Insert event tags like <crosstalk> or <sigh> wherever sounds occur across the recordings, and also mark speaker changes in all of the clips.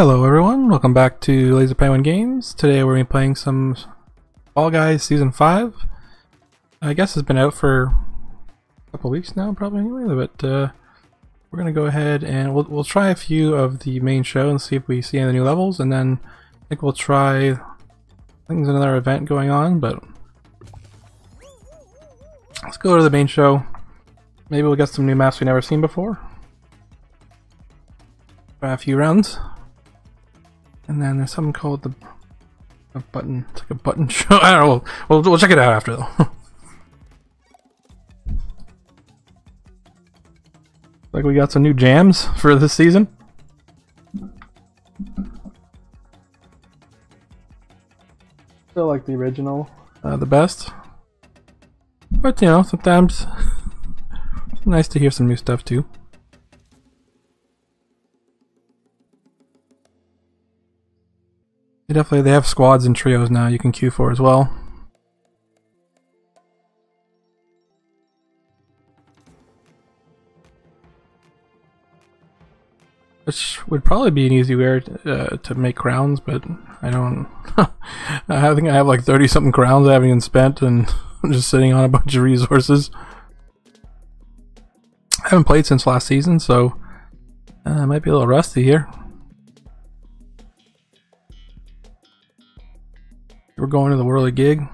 Speaker 1: Hello everyone, welcome back to Laser Penguin Games. Today we're going to be playing some Fall Guys Season 5. I guess it's been out for a couple weeks now probably anyway, but uh, we're going to go ahead and we'll, we'll try a few of the main show and see if we see any new levels and then I think we'll try, I think there's another event going on, but let's go to the main show. Maybe we'll get some new maps we've never seen before. Try a few rounds. And then there's something called the a button. It's like a button show. <laughs> I don't know. We'll, we'll, we'll check it out after though. <laughs> like we got some new jams for this season. Still like the original uh, the best. But you know, sometimes <laughs> it's nice to hear some new stuff too. They definitely they have squads and trios now you can queue for as well. Which would probably be an easy way uh, to make crowns, but I don't. <laughs> I think I have like 30 something crowns I haven't even spent, and <laughs> I'm just sitting on a bunch of resources. I haven't played since last season, so uh, I might be a little rusty here. We're going to the Whirlygig.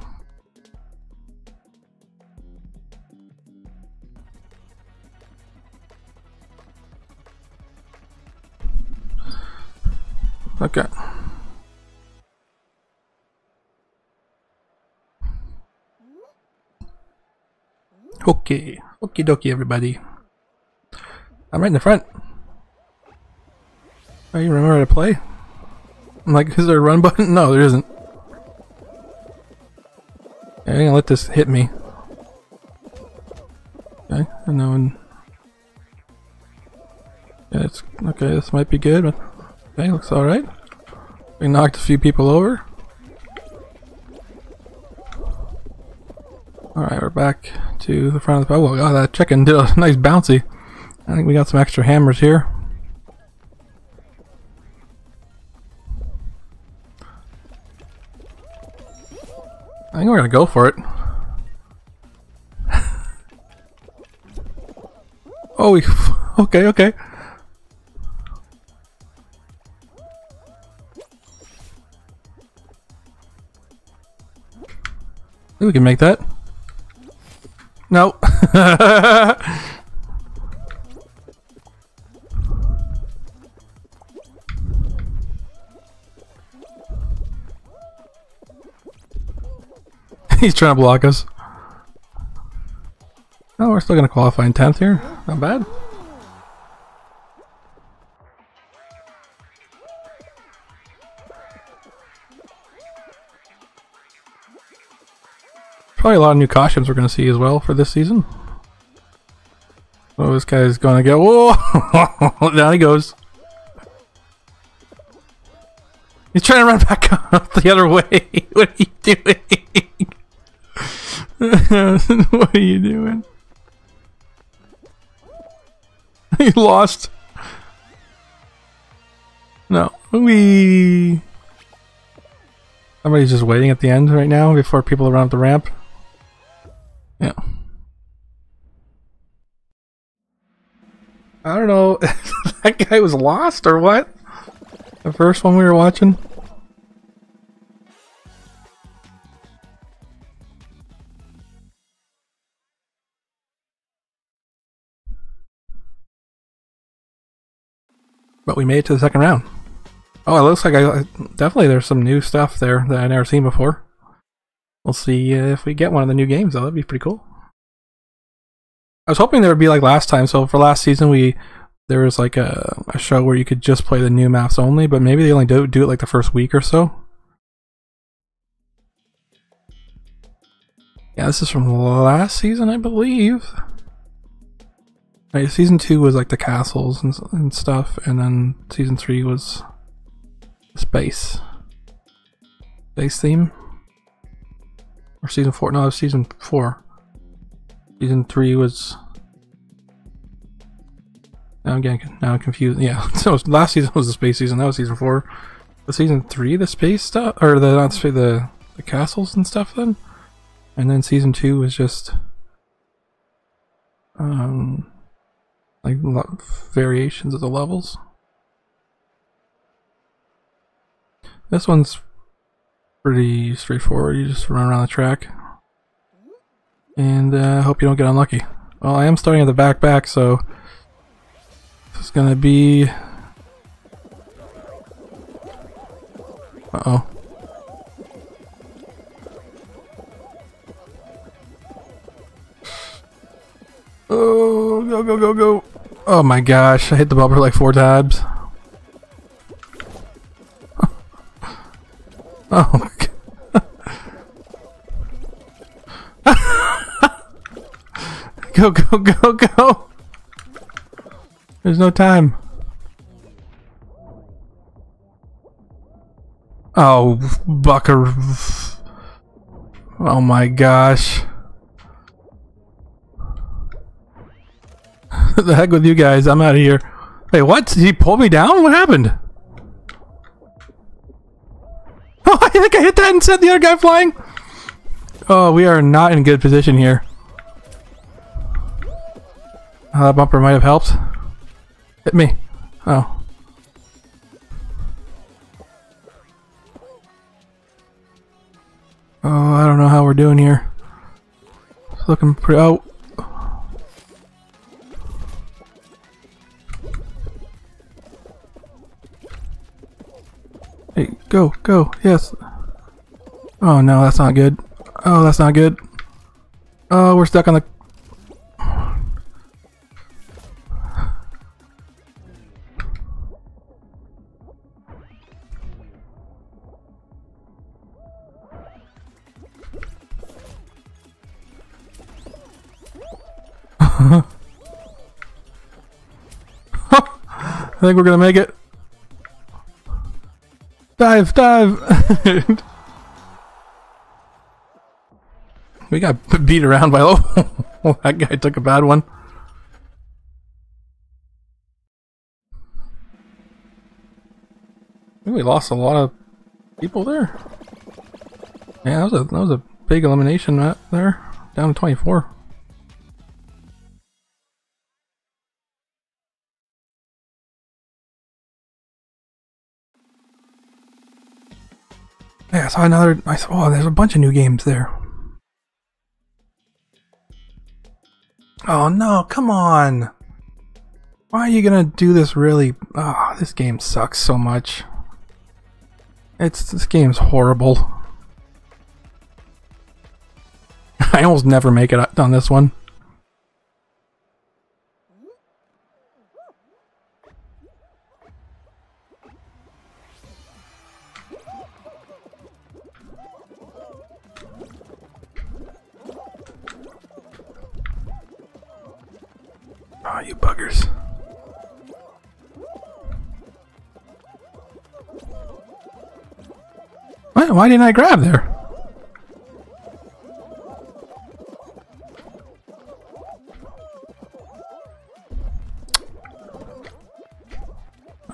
Speaker 1: Okay. Okay. Okie dokie, everybody. I'm right in the front. Oh, you remember how to play? I'm like, is there a run <laughs> button? No, there isn't. I'm gonna let this hit me. Okay, and then yeah, it's okay. This might be good. Okay, looks all right. We knocked a few people over. All right, we're back to the front of the. Oh, God, that chicken did a <laughs> nice bouncy. I think we got some extra hammers here. I think we're gonna go for it. <laughs> oh, we. <laughs> Okay, okay. I think we can make that. No. <laughs> <laughs> He's trying to block us. Oh, we're still going to qualify in 10th here. Not bad. Probably a lot of new costumes we're going to see as well for this season. Oh, this guy's going to go. Whoa! <laughs> Down he goes. He's trying to run back <laughs> up the other way. what are you doing? <laughs> what are you doing? <laughs> you lost. No. We. Somebody's just waiting at the end right now before people run up the ramp. Yeah. I don't know. <laughs> that guy was lost or what? The first one we were watching? But we made it to the second round. Oh, it looks like I definitely there's some new stuff there that I never seen before. We'll see if we get one of the new games though. That'd be pretty cool. I was hoping there would be like last time. So for last season, we there was like a, a show where you could just play the new maps only, but maybe they only do do it like the first week or so. Yeah, this is from last season, I believe. Right, season two was like the castles and, and stuff, and then season three was space. Space theme? Or season four? No, season four. Season three was Now I'm getting now I'm confused. Yeah, <laughs> so last season was the space season. That was season four. The season three, the space stuff, or the not the the the castles and stuff. Then, and then season two was just um like variations of the levels. This one's pretty straightforward. You just run around the track. And uh, hope you don't get unlucky. Well, I am starting at the back back, so this is gonna be... Uh-oh. Oh, go, go, go, go. Oh my gosh, I hit the bumper like four times. <laughs> Oh. <laughs> go, go, go, go! There's no time. Oh, Bucker. Oh my gosh. <laughs> the heck with you guys, I'm out of here. Wait, what? Did he pull me down? What happened? <laughs> Oh, I think I hit that and sent the other guy flying. Oh, we are not in good position here. Oh, that bumper might have helped. Hit me. Oh. Oh, I don't know how we're doing here. It's looking pretty... Oh. Hey, go, go, yes. Oh no, that's not good. Oh, that's not good. Oh, we're stuck on the... <laughs> I think we're gonna make it. Dive, dive! <laughs> we got beat around by <laughs> oh, that guy took a bad one. We lost a lot of people there. Yeah, that was a that was a big elimination there. Down to 24. I saw another. I saw. Oh, there's a bunch of new games there. Oh no! Come on! Why are you gonna do this? Really? Oh, this game sucks so much. It's this game's horrible. <laughs> I almost never make it on this one. Why, why didn't I grab there?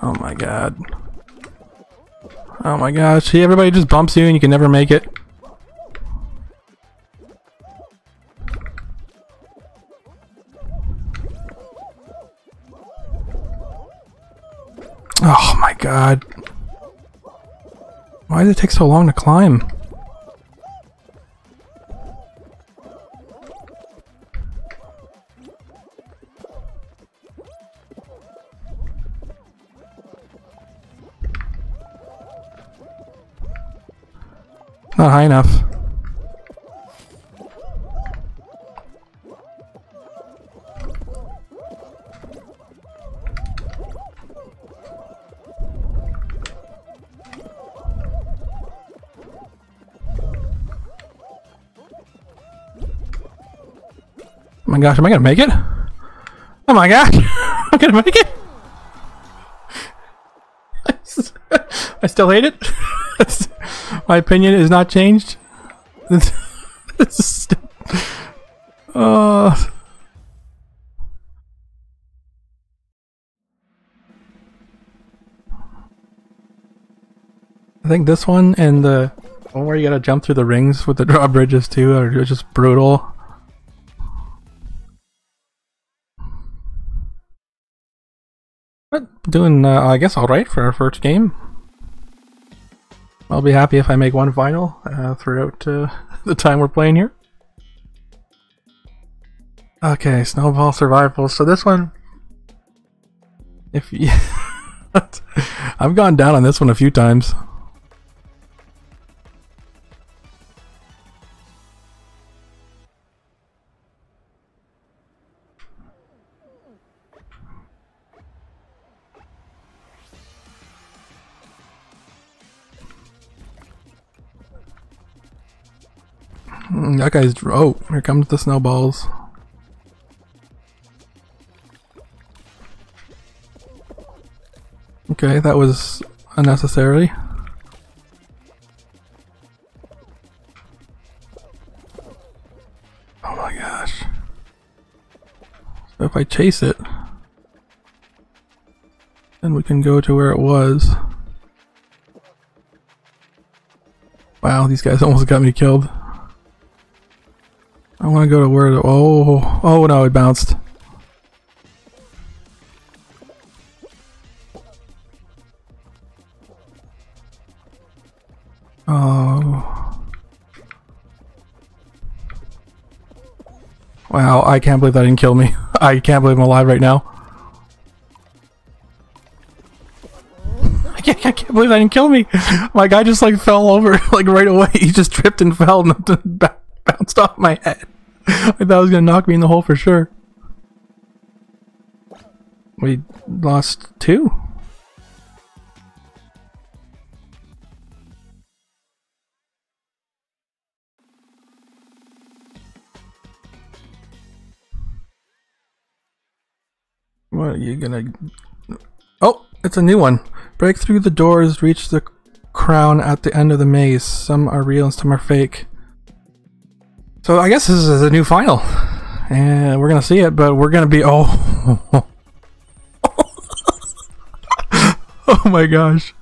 Speaker 1: Oh my god. Oh my gosh. See, everybody just bumps you and you can never make it. Oh my god. Why does it take so long to climb? Not high enough. my gosh, am I gonna make it? Oh my gosh, <laughs> I'm gonna make it. <laughs> I still hate it. <laughs> my opinion is not changed. this uh, I think this one and the one where you gotta jump through the rings with the drawbridges too are just brutal. But doing, uh, I guess, alright for our first game. I'll be happy if I make one final uh, throughout uh, <laughs> the time we're playing here. Okay, Snowball Survival. So this one, if you, <laughs> I've gone down on this one a few times. Mm, that guy's. Oh, here comes the snowballs. Okay, that was unnecessary. Oh my gosh. So if I chase it, then we can go to where it was. Wow, these guys <laughs> almost got me killed. I want to go to where the- oh, oh no, it bounced. Oh. Wow, I can't believe that didn't kill me. <laughs> I can't believe I'm alive right now. <laughs> I can't, I can't believe that didn't kill me. <laughs> My guy just like fell over like right away. He just tripped and fell and <laughs> bounced off my head. I thought it was gonna knock me in the hole for sure. We lost two. What are you gonna... Oh, it's a new one. Break through the doors, reach the crown at the end of the maze. Some are real and some are fake. So I guess this is a new final. And we're gonna see it, but we're gonna be... Oh! <laughs> oh my gosh.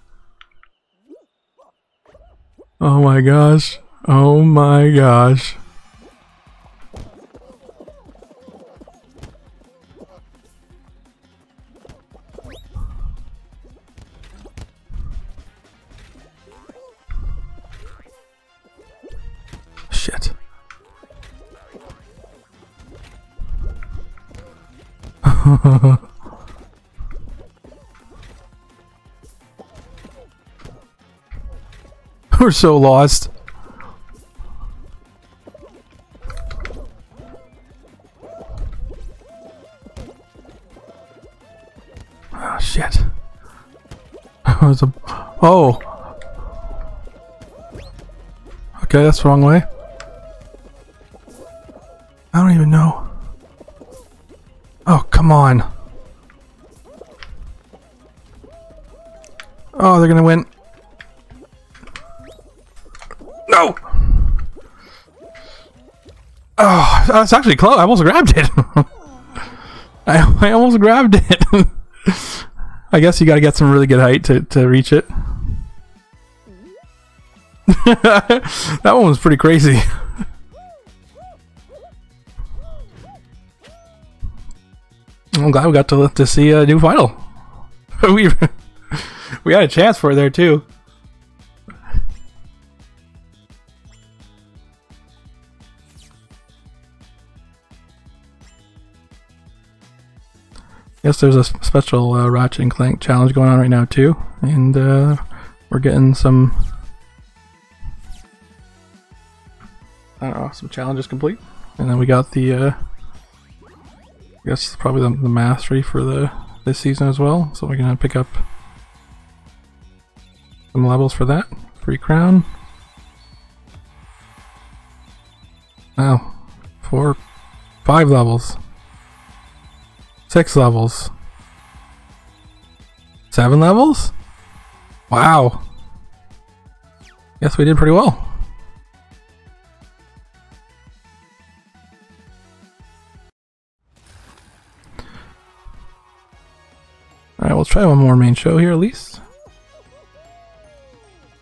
Speaker 1: Oh my gosh. Oh my gosh. <laughs> We're so lost. Oh shit. <laughs> was a oh. Okay, that's the wrong way. I don't even know. Oh, come on. Oh, they're gonna win. No! Oh, that's actually close. I almost grabbed it. <laughs> I, I almost grabbed it. <laughs> I guess you gotta get some really good height to, to reach it. <laughs> that one was pretty crazy. I'm glad we got to to see a new final. <laughs> we we had a chance for it there too. Yes, there's a special uh, Ratchet and Clank challenge going on right now too, and uh, we're getting some I don't know some challenges complete, and then we got the uh, guess probably the, the mastery for the this season as well. So we're gonna uh, pick up some levels for that. Free crown. Wow, four, five levels, six levels, seven levels. Wow. Guess we did pretty well. Try one more main show here at least.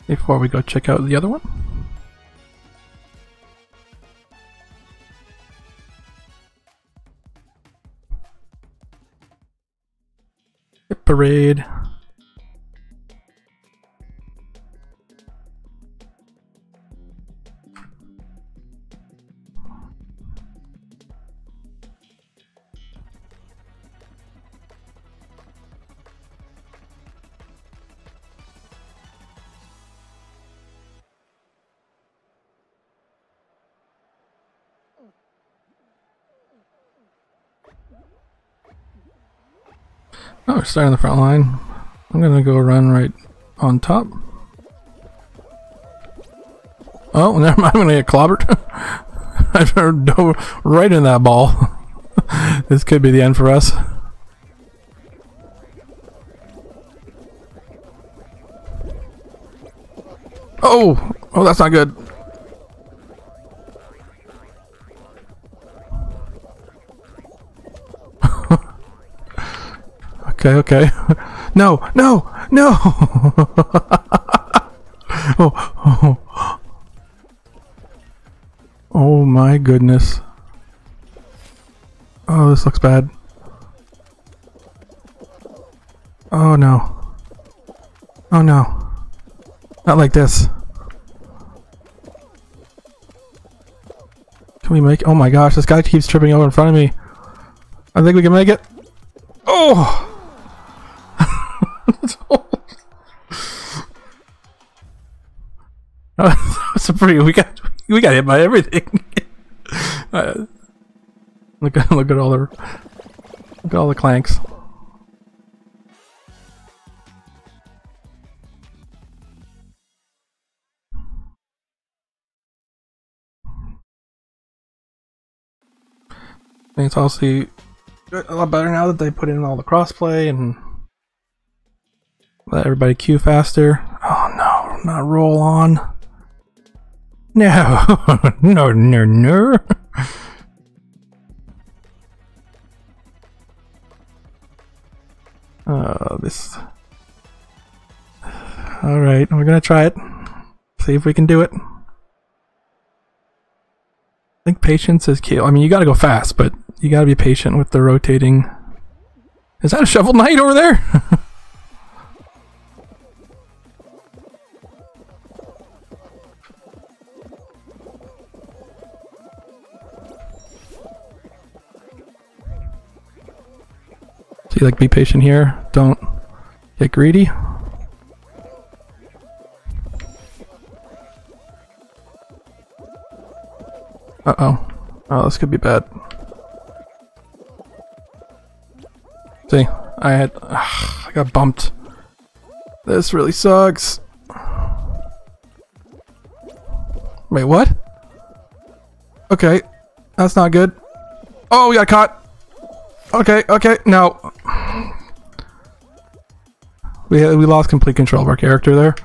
Speaker 1: before we go check out the other one. Hit parade. We're starting the front line. I'm gonna go run right on top. Oh, <laughs> never mind, I'm gonna get clobbered. <laughs> I dove right in that ball. <laughs> this could be the end for us. Oh! Oh, that's not good. Okay, okay. No, no, no! <laughs> oh, oh. oh my goodness. Oh, this looks bad. Oh no. Oh no. Not like this. Can we make- oh my gosh, this guy keeps tripping over in front of me. I think we can make it. Oh! That's a pretty. We got we got hit by everything. uh, <laughs> look at look at all the look at all the clanks. I think it's also a lot better now that they put in all the crossplay and let everybody queue faster. Oh no, not roll on. No, <laughs> no, no, no. <laughs> Oh, this. Alright, we're gonna try it. See if we can do it. I think patience is key. I mean, you gotta go fast, but you gotta be patient with the rotating. Is that a shovel knight over there? <laughs> See, like, be patient here. Don't get greedy. Uh-oh. Oh, this could be bad. See, I had... Ugh, I got bumped. This really sucks. Wait, what? Okay. That's not good. Oh, we got caught. Okay, okay, no. We we lost complete control of our character there.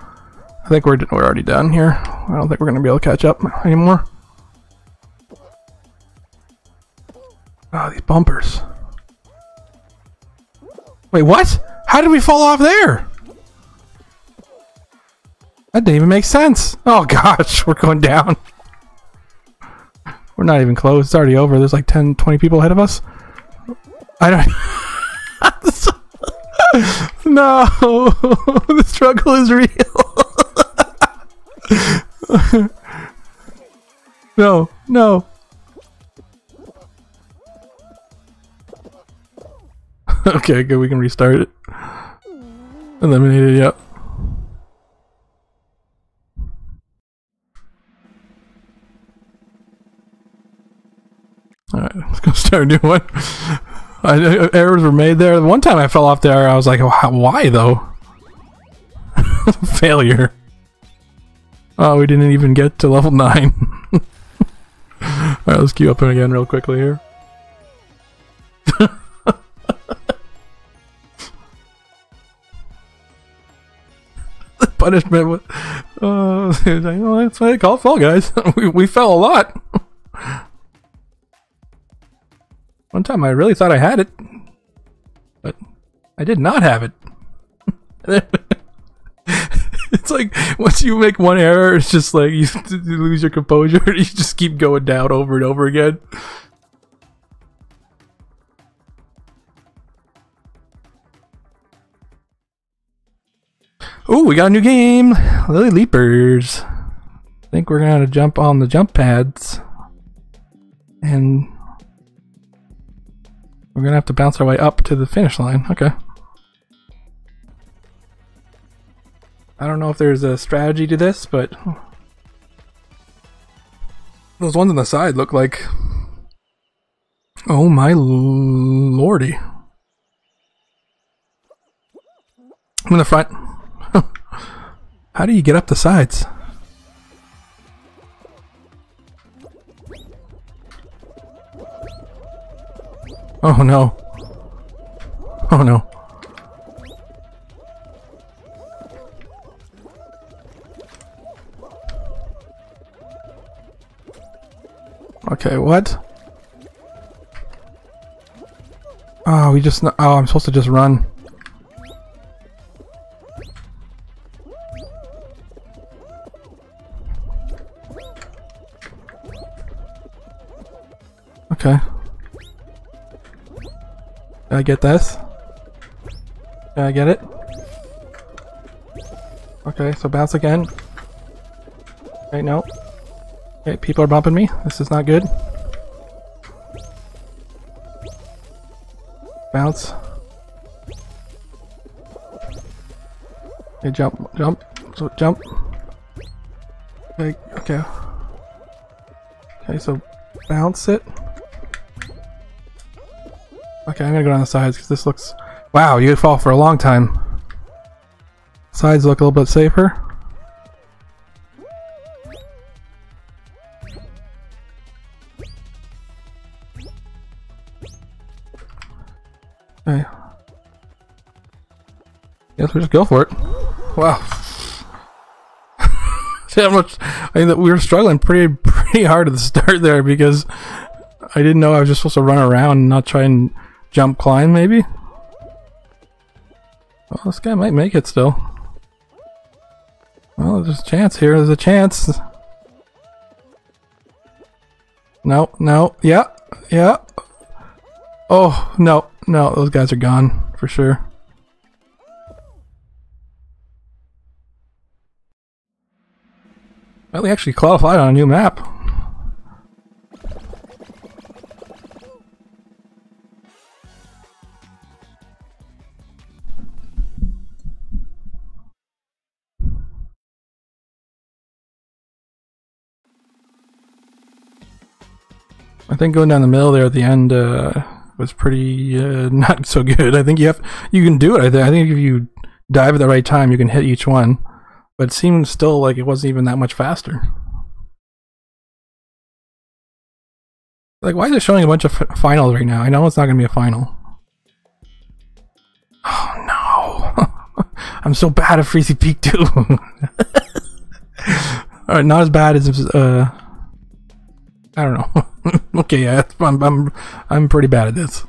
Speaker 1: I think we're we're already done here. I don't think we're gonna be able to catch up anymore. Oh, these bumpers. Wait, what? How did we fall off there? That didn't even make sense. Oh <laughs> gosh, we're going down. We're not even close. It's already over. There's like 10, 20 people ahead of us. I don't. <laughs> <laughs> no, <laughs> the struggle is real. <laughs> no, no. okay, good. We can restart it. Eliminated. Yep. Alright, let's go start a new one. Errors were made there. One time I fell off there, I was like, why though? <laughs> Failure. Oh, we didn't even get to level 9. <laughs> Alright, let's queue up again real quickly here. <laughs> punishment was... Uh, like, oh, that's why they call Fall Guys. we, we fell a lot. One time I really thought I had it, but I did not have it. <laughs> it's like once you make one error, it's just like you, <laughs> you lose your composure. You just keep going down over and over again. Oh, we got a new game, Lily Leapers. I think we're gonna jump on the jump pads, and we're gonna have to bounce our way up to the finish line. Okay. I don't know if there's a strategy to this, but those ones on the side look like. Oh my lordy. I'm in the front. <laughs> How do you get up the sides? Oh no. Oh no. Okay, what? Oh, we just... Oh, I'm supposed to just run. Okay. Can I get this? Can I get it? Okay, so bounce again. Okay, no. Okay, people are bumping me. This is not good. Bounce. Okay, jump, jump, so jump. Okay, okay. Okay, so bounce it. Okay, I'm gonna go on the sides because this looks... Wow, you fall for a long time. Sides look a little bit safer. Okay. Guess we just go for it. Wow. <laughs> See how much I that we were struggling pretty pretty hard at the start there because I didn't know I was just supposed to run around and not try and jump climb maybe. Well, this guy might make it still. Well, there's a chance here. There's a chance. No, no, yeah, yeah. Oh, no, no, those guys are gone for sure. Well, we actually qualified on a new map. I think going down the middle there at the end uh, was pretty uh, <laughs> not so good. I think you have you can do it. I, I think if you dive at the right time, you can hit each one. But it seemed still like it wasn't even that much faster. Like, why is it showing a bunch of finals right now? I know it's not going to be a final. Oh no! <laughs> I'm so bad at Freezy Peak too. <laughs> Alright, not as bad as uh, I don't know. <laughs> okay, yeah, I'm, I'm, I'm pretty bad at this.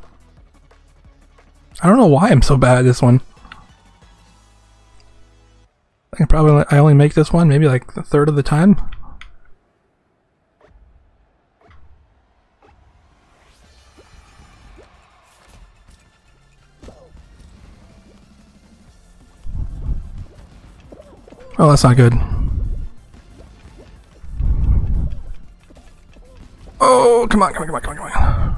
Speaker 1: I don't know why I'm so bad at this one. I probably I only make this one maybe like a third of the time. Oh, that's not good. Oh, come on, come on, come on, come on, come on.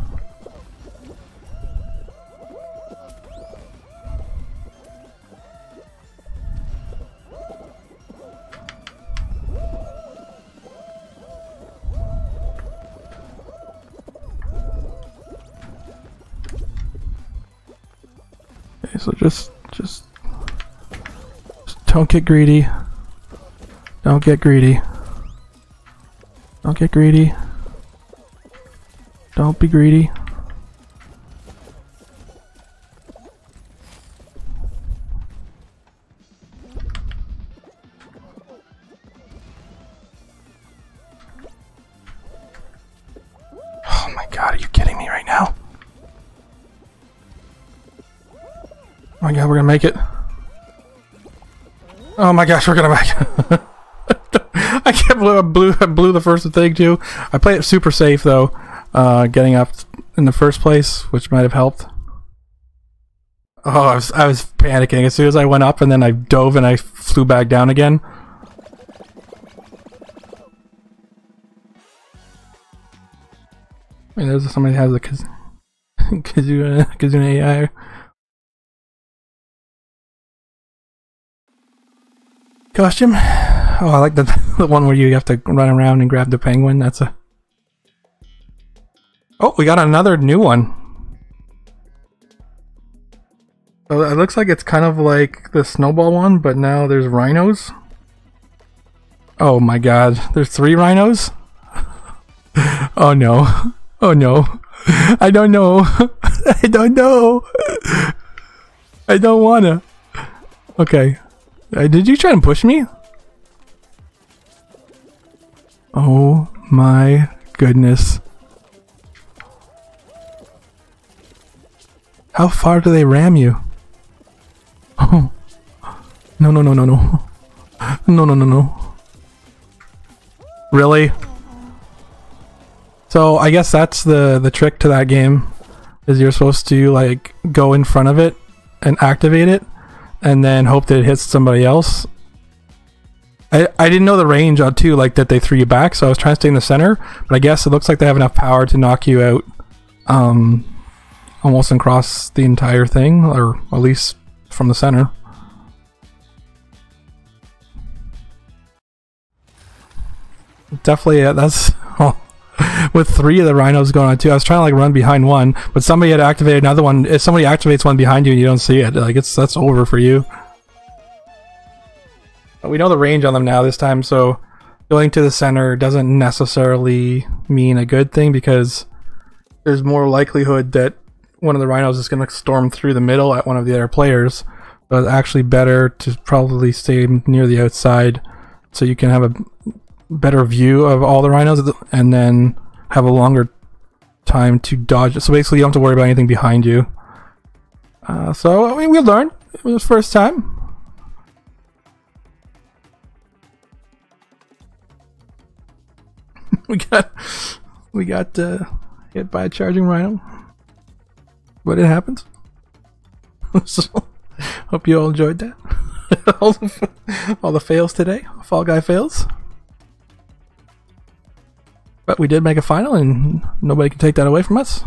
Speaker 1: Okay, so just, just, just don't get greedy. Don't get greedy. Don't get greedy. Don't be greedy. Oh my god, are you kidding me right now? Oh my god, we're gonna make it. Oh my gosh, we're gonna make it. <laughs> I can't believe I blew, I blew the first thing too. I played it super safe though, uh, getting up in the first place, which might have helped. Oh, I was, I was panicking as soon as I went up and then I dove and I flew back down again. I mean, there's somebody has a kaz <laughs> Kazoo, Kazooie. Costume? Oh, I like the, <laughs> the one where you have to run around and grab the penguin. That's a... Oh, we got another new one. Oh, it looks like it's kind of like the snowball one, but now there's rhinos. Oh my god, there's three rhinos? <laughs> oh no. <laughs> Oh no. <laughs> I don't know. I don't know. I don't wanna. Okay. Uh, did you try and push me? Oh my goodness. How far do they ram you? Oh. No, no, no, no, no. No, no, no, no. Really? So I guess that's the the trick to that game is you're supposed to like go in front of it and activate it and then hope that it hits somebody else. I, I didn't know the range on too, like that they threw you back, so I was trying to stay in the center, but I guess it looks like they have enough power to knock you out um almost across the entire thing, or at least from the center. Definitely, that's <laughs> with three of the rhinos going on too. I was trying to like run behind one, but somebody had activated another one. If somebody activates one behind you and you don't see it, like it's that's over for you. But we know the range on them now this time, so going to the center doesn't necessarily mean a good thing because there's more likelihood that one of the rhinos is going to storm through the middle at one of the other players. But it's actually better to probably stay near the outside so you can have a better view of all the rhinos and then have a longer time to dodge. So basically, you don't have to worry about anything behind you. Uh, so I mean, we learned. It was first time. <laughs> we got we got uh, hit by a charging rhino, but it happens. <laughs> so hope you all enjoyed that. <laughs> all, the, all the fails today. Fall Guy fails. But we did make a final, and nobody can take that away from us.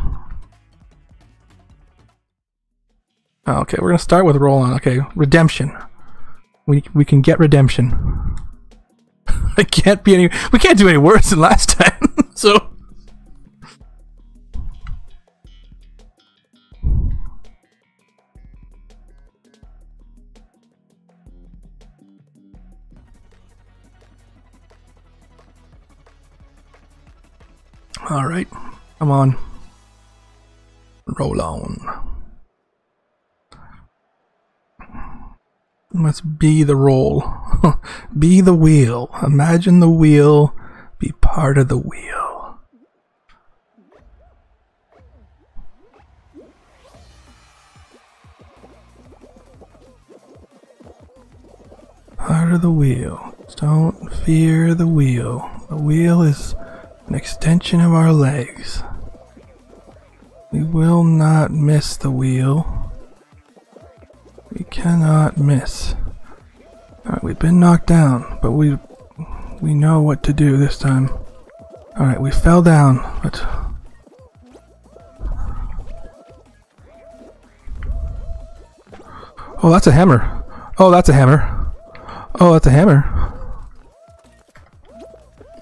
Speaker 1: Ah, okay, we're gonna start with roll on. Okay, redemption. We we can get redemption. <laughs> I can't be any. We can't do any worse than last time. so. All right, come on. Roll on. Must be the roll. <laughs> be the wheel. Imagine the wheel. Be part of the wheel. Part of the wheel. Don't fear the wheel. The wheel is an extension of our legs. We will not miss the wheel. We cannot miss. Alright, we've been knocked down, but we we know what to do this time. Alright, we fell down, but Oh, that's a hammer. Oh, that's a hammer. Oh, that's a hammer.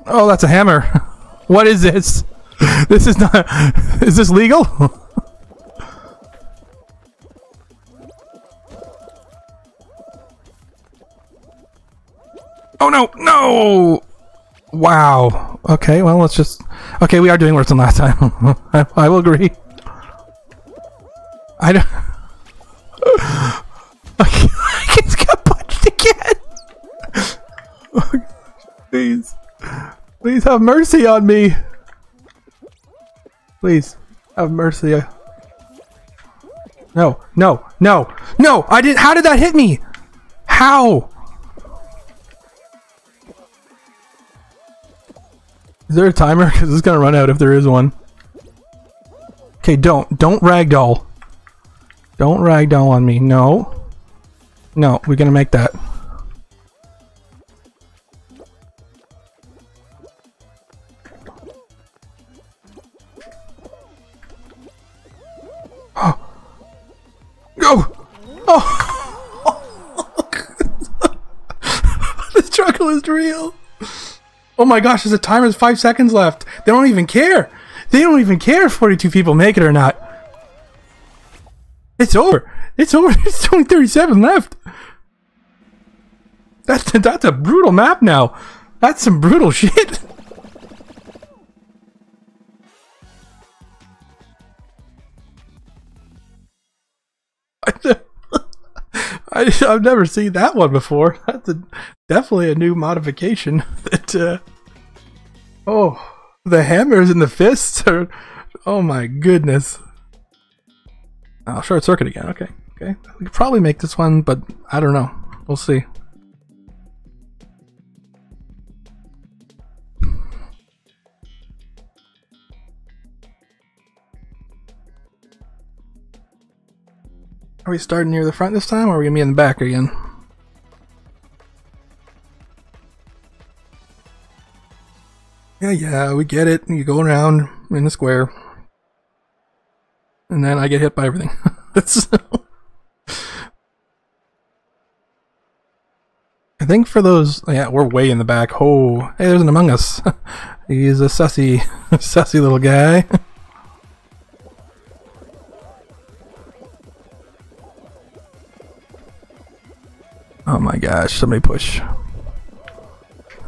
Speaker 1: Oh, that's a hammer. <laughs> What is this? <laughs> This is not. <laughs> Is this legal? <laughs> oh no! No! Wow. Okay, well, let's just. Okay, we are doing worse than last time. I, I will agree. I don't. I just got punched again! Please. Please have mercy on me! Please, have mercy. No, no, no, no! I did- how did that hit me? How? Is there a timer? <laughs> Because it's gonna run out if there is one. Okay, don't. Don't ragdoll. Don't ragdoll on me. No. No, we're gonna make that. Go! Oh! <laughs> the struggle is real. Oh my gosh, there's a timer. There's five seconds left. They don't even care. They don't even care if 42 people make it or not. It's over. It's over. <laughs> There's only 37 left. That's that's a brutal map now. That's some brutal <laughs> shit. I, <laughs> I've never seen that one before. <laughs> That's a, definitely a new modification. <laughs> That uh, oh, the hammers and the fists are. Oh my goodness. Oh, short circuit again. Okay, okay. We could probably make this one, but I don't know. We'll see. Are we starting near the front this time, or are we gonna be in the back again? Yeah, yeah, we get it. You go around in the square. And then I get hit by everything. <laughs> I think for those, yeah, we're way in the back. Oh, hey, there's an Among Us. <laughs> He's a sussy, <laughs> sussy little guy. Oh my gosh, somebody push.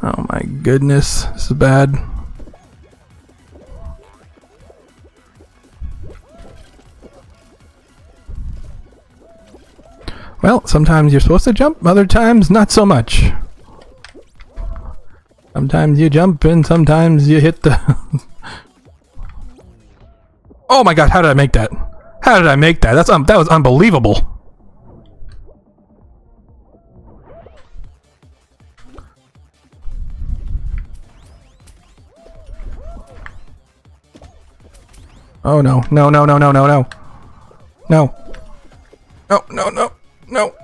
Speaker 1: Oh my goodness, this is bad. Well, sometimes you're supposed to jump, other times not so much. Sometimes you jump and sometimes you hit the... <laughs> oh my god, how did I make that? How did I make that? That's um, That was unbelievable. Oh no, no, no, no, no, no, no. No. No, no, no, no.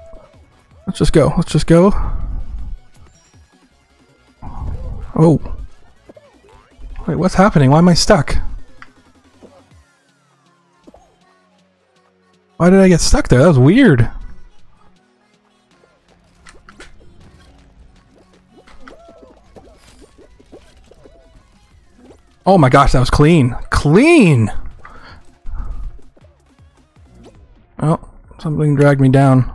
Speaker 1: Let's just go. Let's just go. Oh. Wait, what's happening? Why am I stuck? Why did I get stuck there? That was weird. Oh my gosh, that was clean. Clean! Oh, something dragged me down.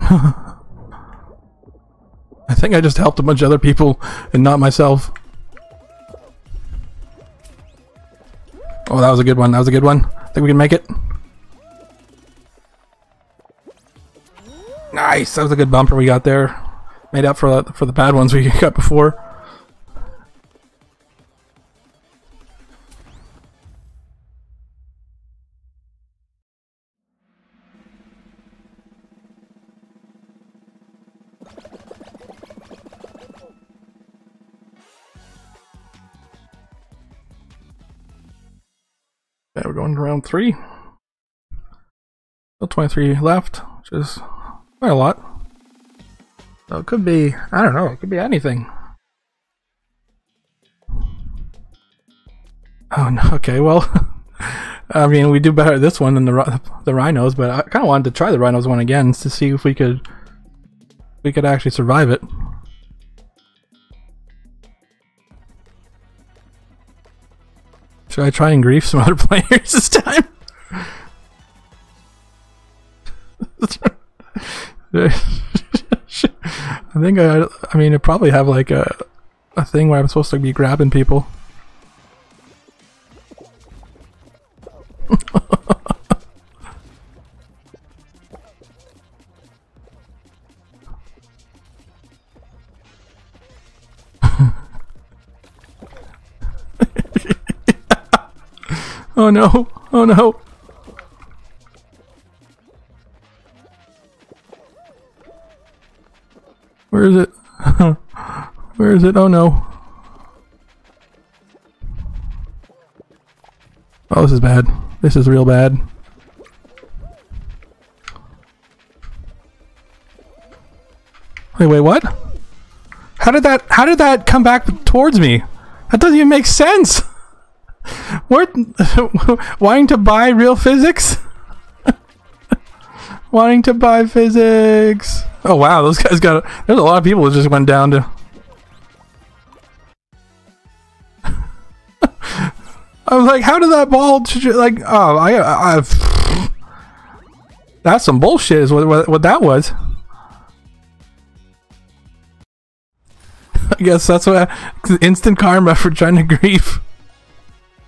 Speaker 1: <laughs> I think I just helped a bunch of other people and not myself. Oh, that was a good one. That was a good one. I think we can make it? Nice. That was a good bumper we got there. Made up for the, for the bad ones we <laughs> got before. Okay, we're going to round three. Still 23 left, which is quite a lot. So it could be, I don't know, it could be anything. Oh no, <laughs> okay, well, <laughs> I mean, we do better at this one than the the rhinos, but I kind of wanted to try the rhinos one again to see if we could we could actually survive it. Should I try and grief some other <laughs> players this time? <laughs> I think I, I mean, I probably have like a, a thing where I'm supposed to be grabbing people. <laughs> oh no, oh no. Where is it? <laughs> Where is it? Oh no. Oh, this is bad. This is real bad. Wait, wait, what? How did that how did that come back towards me? That doesn't even make sense. <laughs> Where <laughs> wanting to buy real physics? <laughs> wanting to buy physics. Oh wow, those guys got there's a lot of people that just went down to <laughs> I was like, how did that ball like oh I I <sighs> that's some bullshit is what, what what that was. I guess that's what instant karma for trying to grief.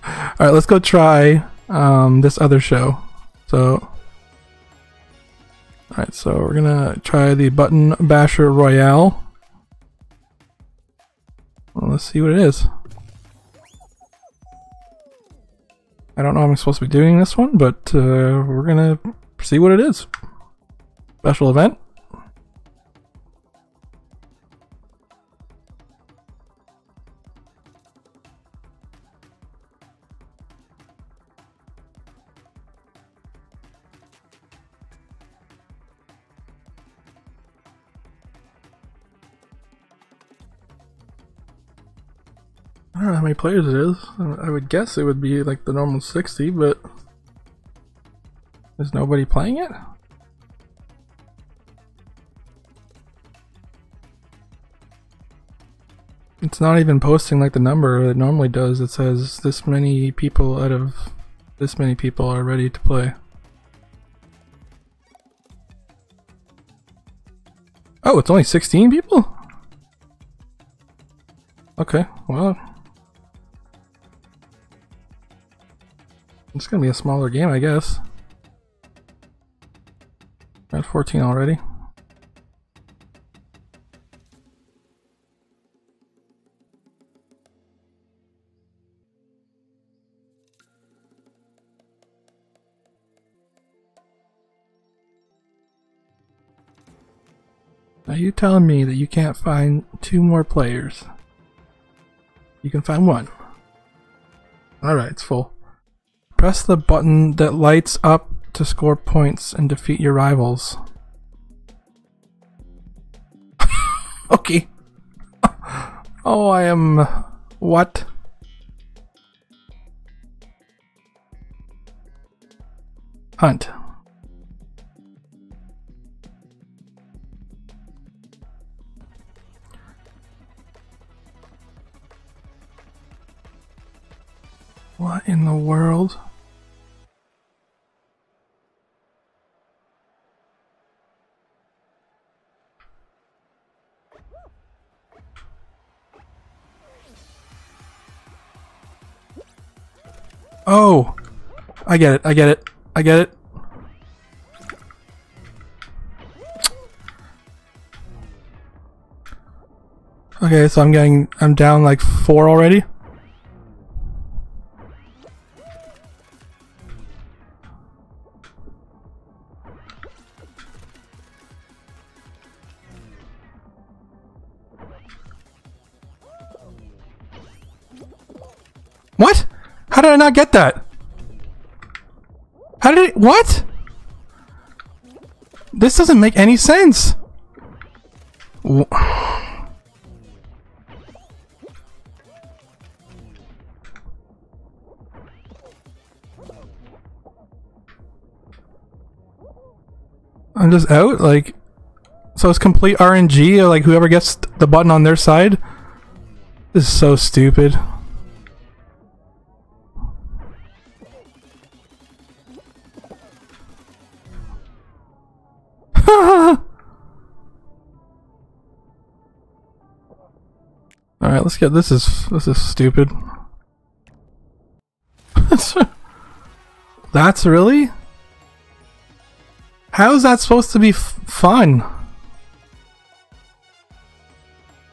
Speaker 1: All right, let's go try um, this other show. So, all right, so we're gonna try the Button Basher Royale. Well, let's see what it is. I don't know how I'm supposed to be doing this one, but uh, we're gonna see what it is. Special event. Don't know how many players it is. I would guess it would be like the normal 60, but there's nobody playing it? It's not even posting like the number it normally does. It says this many people out of this many people are ready to play. Oh, it's only 16 people? Okay, well, It's gonna be a smaller game, I guess. At 14 already. Are you telling me that you can't find two more players? You can find one. Alright, it's full. Press the button that lights up to score points and defeat your rivals. <laughs> okay. oh, I am... What? Hunt. What in the world? Oh! I get it, I get it, I get it. Okay, so I'm getting, I'm down like four already. What? How did I not get that? How did it- what? This doesn't make any sense. I'm just out, like, so it's complete RNG, like whoever gets the button on their side. This is so stupid. Alright, let's get this is this is stupid. <laughs> That's really? How is that supposed to be fun?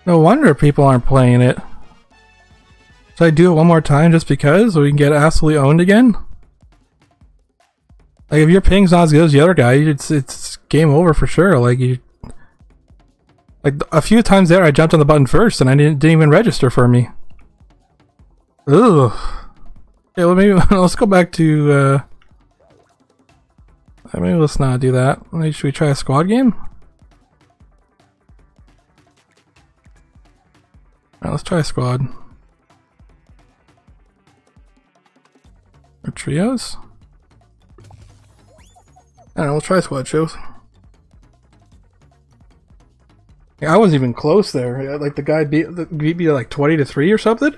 Speaker 1: No wonder people aren't playing it. Should I do it one more time just because so we can get absolutely owned again? Like if your ping's not as good as the other guy, it's it's game over for sure. Like you Like a few times there, I jumped on the button first, and I didn't, didn't even register for me. Ugh. Yeah, well, maybe <laughs> let's go back to. Uh, maybe let's not do that. Maybe should we try a squad game? Let's try a squad. Or trios? I don't know, we'll try squad shows. I wasn't even close there. Like the guy beat, beat me like 20 to 3 or something?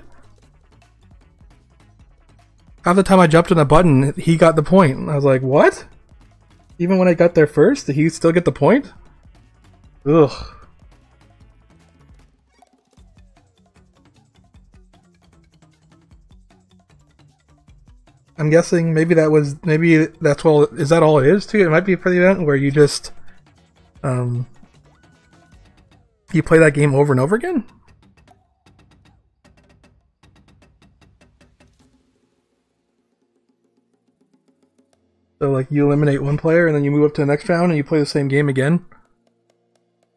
Speaker 1: Half the time I jumped on a button, he got the point. I was like, what? Even when I got there first, did he still get the point? Ugh. I'm guessing maybe that was maybe that's all. Is that all it is too? It might be for the event where you just um you play that game over and over again. So like you eliminate one player and then you move up to the next round and you play the same game again.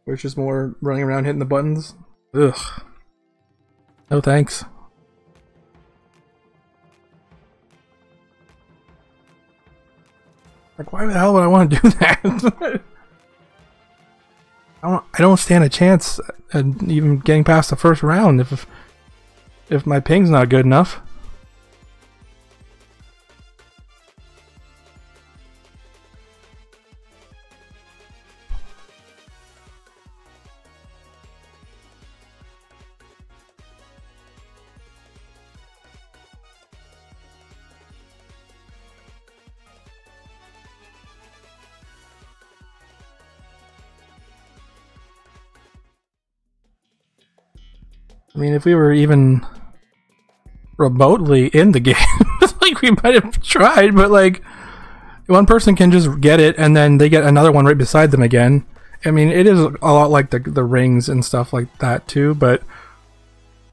Speaker 1: Which is more running around hitting the buttons. Ugh. No thanks. Like, why the hell would I want to do <laughs> that? I don't. I don't stand a chance at even getting past the first round if if my ping's not good enough. I mean, if we were even remotely in the <laughs> game, like we might have tried, but like one person can just get it and then they get another one right beside them again. I mean, it is a lot like the the rings and stuff like that too, but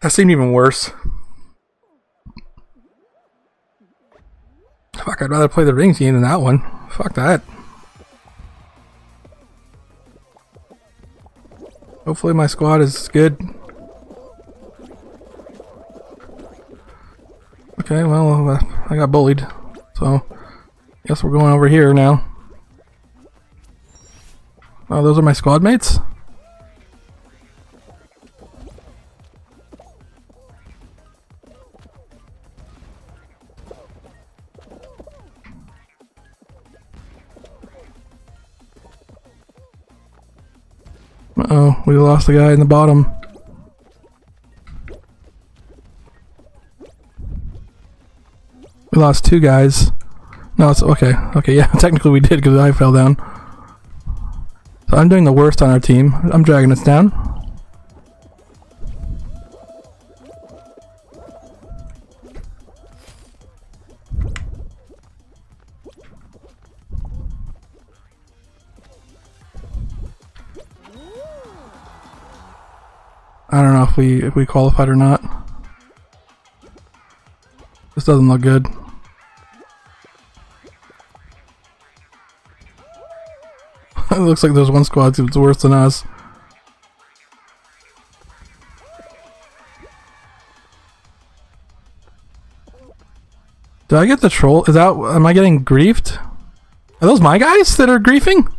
Speaker 1: that seemed even worse. Fuck, I'd rather play the rings game than that one. Fuck that. Hopefully my squad is good. Okay, well, uh, I got bullied. So, guess we're going over here now. Oh, those are my squad mates? Uh oh, we lost the guy in the bottom. Lost two guys. No, it's okay. Okay, <laughs> yeah, technically we did because I fell down. So I'm doing the worst on our team. I'm dragging us down. I don't know if we if we qualified or not. This doesn't look good. <laughs> it looks like there's one squad that's worse than us. Did I get the troll? Is that am I getting griefed? Are those my guys that are griefing?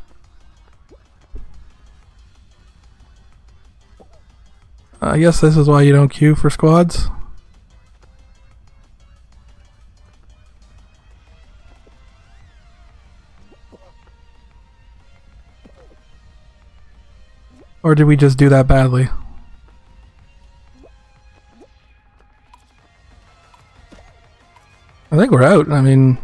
Speaker 1: I guess this is why you don't queue for squads. Or did we just do that badly? I think we're out. I mean...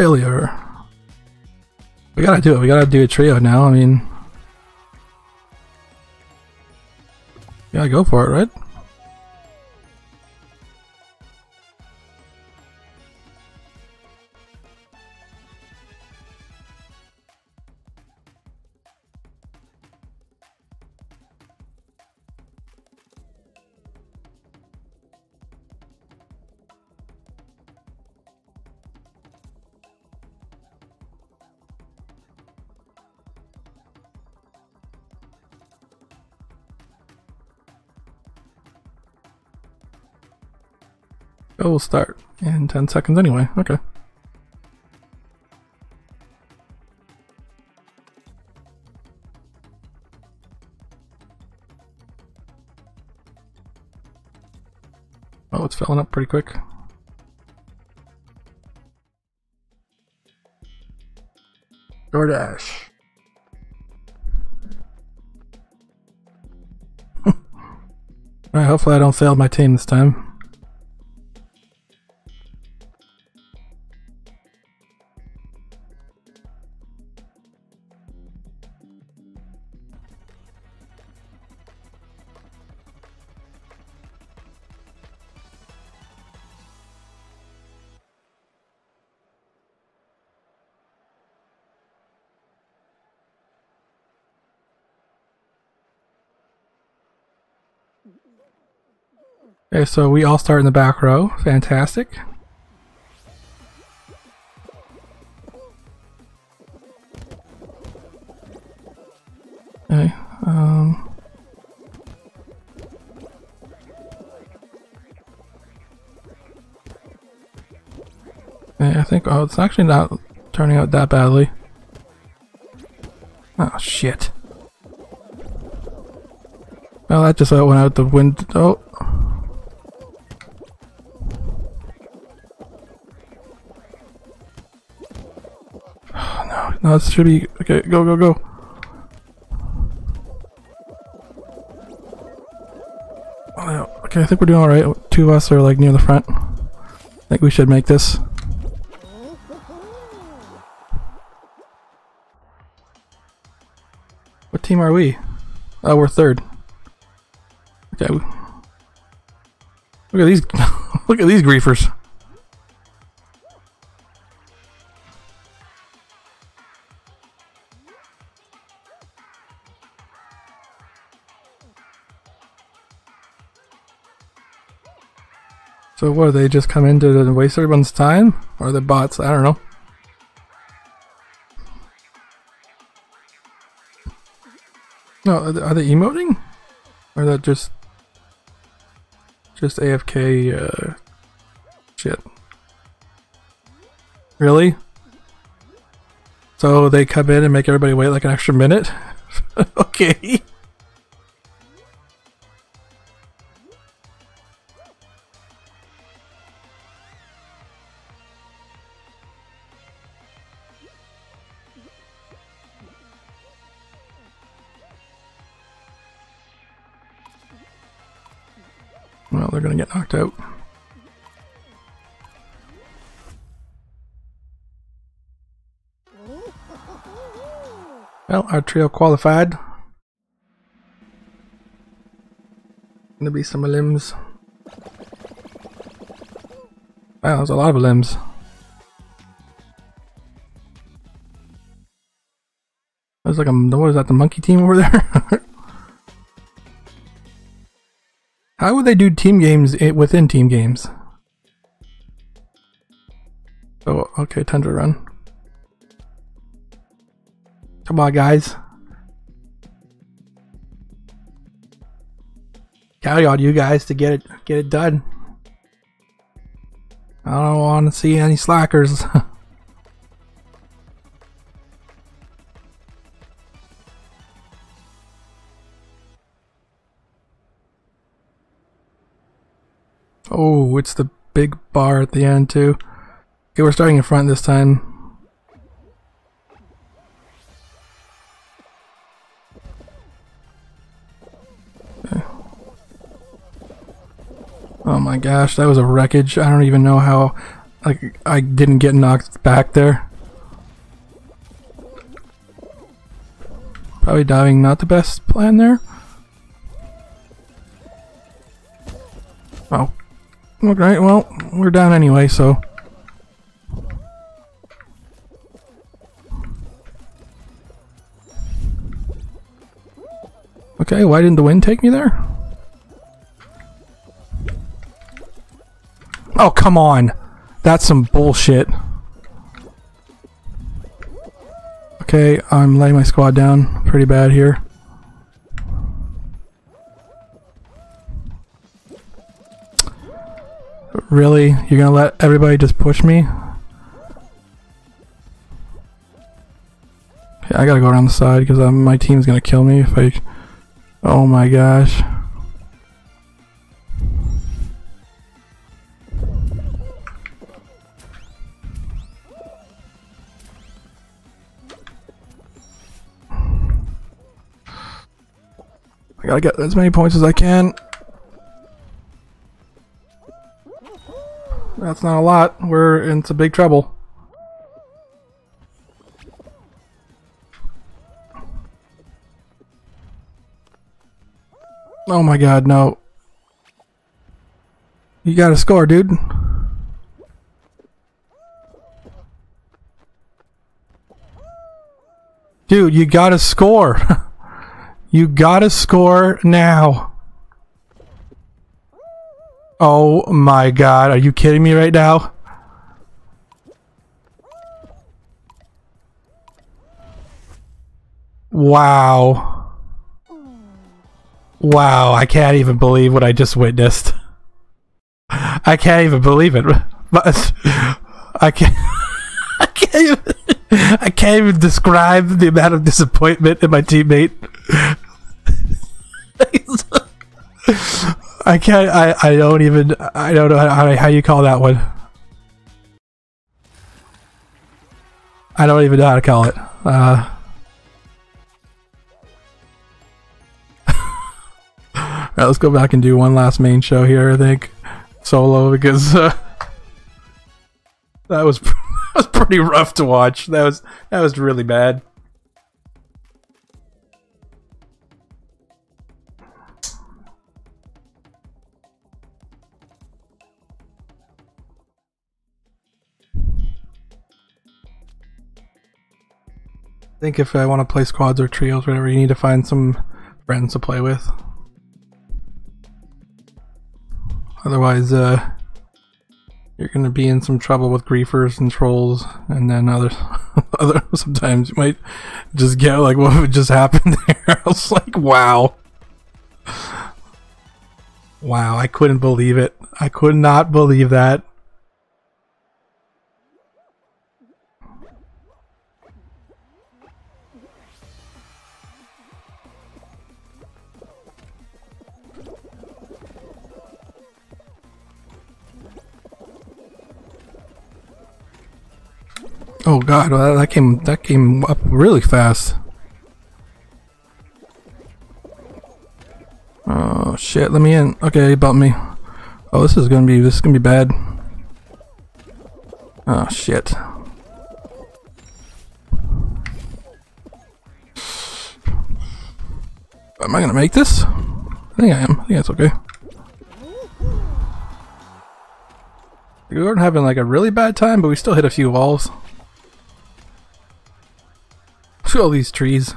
Speaker 1: Failure. We gotta do it. We gotta do a trio now. I mean... Yeah, go for it, right? Oh, we'll start in 10 seconds anyway. Okay. Oh, it's filling up pretty quick. Door Dash. <laughs> Alright, hopefully I don't fail my team this time. So we all start in the back row. Fantastic. Okay, um... Okay, I think, oh, it's actually not turning out that badly. Oh, shit. Well, that just went out the window. No, this should be okay. Go, go, go. Oh, okay, I think we're doing all right. Two of us are like near the front. I think we should make this. What team are we? Oh, we're third. Okay. Look at these. <laughs> look at these griefers. So what, they just come in to waste everyone's time? Or the bots? I don't know. No, are they emoting? Or that just... Just AFK, uh... Shit. Really? So they come in and make everybody wait like an extra minute? <laughs> okay. Our trio qualified. Gonna be some limbs. Wow, there's a lot of limbs. There's like a, what is that, the monkey team over there? <laughs> How would they do team games eh, within team games? Oh, okay, Tundra Run. Come on, guys. Counting on you guys to get it get it done. I don't want to see any slackers. <laughs> Oh, it's the big bar at the end too. Okay, we're starting in front this time. Oh my gosh, that was a wreckage. I don't even know how like I didn't get knocked back there. Probably diving not the best plan there. Oh, Okay, well, we're down anyway, so... Okay, why didn't the wind take me there? Oh, come on! That's some bullshit. Okay, I'm laying my squad down pretty bad here. Really? You're gonna let everybody just push me? Okay, I gotta go around the side because uh, my team's gonna kill me if I... Oh my gosh. I gotta get as many points as I can. That's not a lot. We're in some big trouble. Oh my god, no. You gotta score, dude. Dude, you gotta score. <laughs> you gotta score now. Oh my god, are you kidding me right now? Wow. Wow, I can't even believe what I just witnessed. I can't even believe it. But I can't <laughs> I can't even I can't even describe the amount of disappointment in my teammate. I can't I, I don't even I don't know how, how you call that one. I don't even know how to call it. Uh <laughs> Alright, let's go back and do one last main show here, I think. Solo, because uh, that was <laughs> that was pretty rough to watch. That was that was really bad. I think if I want to play squads or trios, whatever, you need to find some friends to play with. Otherwise, uh, you're gonna be in some trouble with griefers and trolls, and then other, <laughs> other sometimes you might just get like what just happen <laughs> there. I was like, wow, wow, I couldn't believe it. I could not believe that. Oh god, well, that came that came up really fast. Oh shit, let me in. Okay, bump me. Oh, this is gonna be this is gonna be bad. Oh shit. Am I gonna make this? I think I am. I think that's okay. We weren't having like a really bad time, but we still hit a few walls. Look all these trees.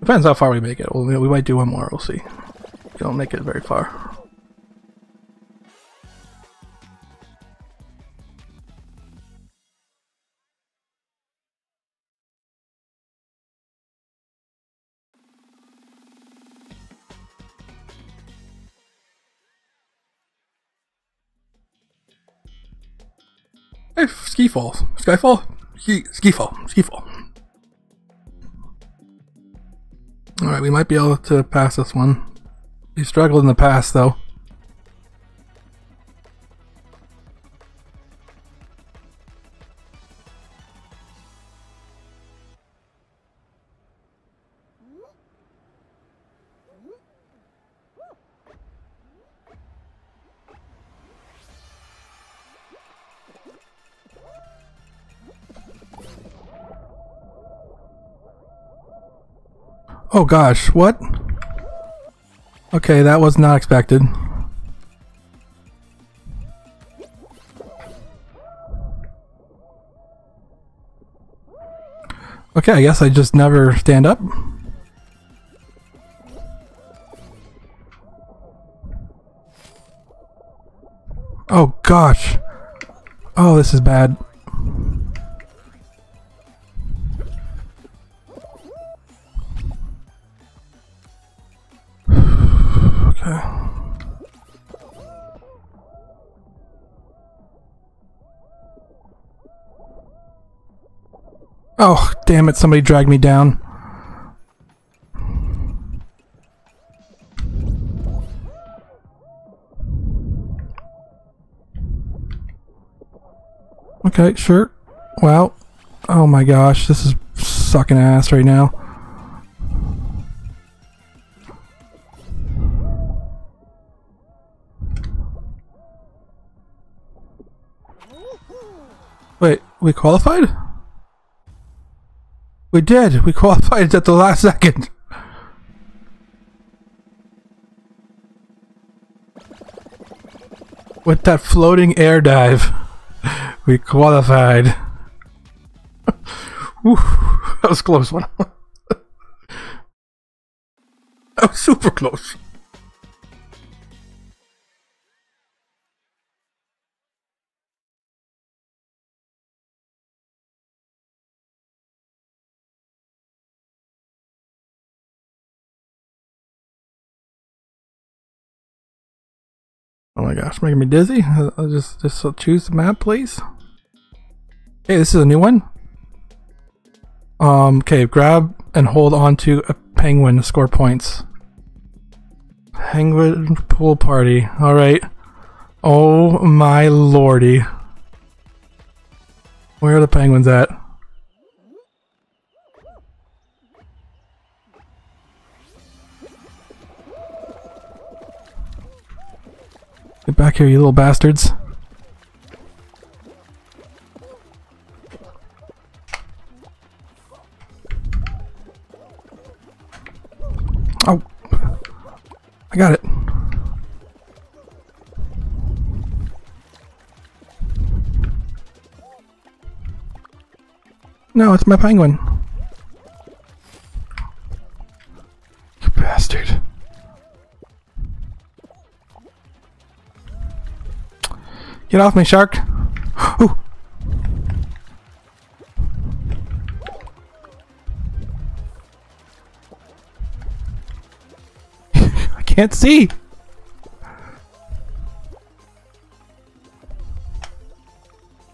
Speaker 1: Depends how far we make it. Well, we might do one more. We'll see. We don't make it very far. Hey, Skiffle. Skyfall? Ski, Skiffle. Skiffle. Alright, we might be able to pass this one. We struggled in the past, though. Oh gosh, what? Okay, that was not expected. Okay, I guess I just never stand up. Oh gosh. Oh, this is bad. Okay. Oh, damn it, somebody dragged me down. Okay, sure. Well, oh my gosh, this is sucking ass right now. Wait, we qualified? We did. We <laughs> qualified at the last second. With that floating air dive, <laughs> we qualified. <laughs> Whew, that was close one. that was super close. Oh my gosh, making me dizzy. I'll just just choose the map, please. Hey, this is a new one. Um, okay, grab and hold on to a penguin to score points. Penguin pool party. Alright. Oh my lordy. Where are the penguins at? Get back here, you little bastards. Oh. I got it. No, it's my penguin. You bastard. Get off me, shark! Ooh. <laughs> I can't see!